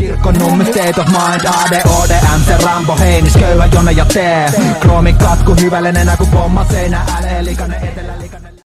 Kirkko nummi state of mind ADODM MC, Rambo Heinis köyhä Jone ja T. Kroomi katku hyvällinen kuin pomma seinä älä Likainen etelä likainen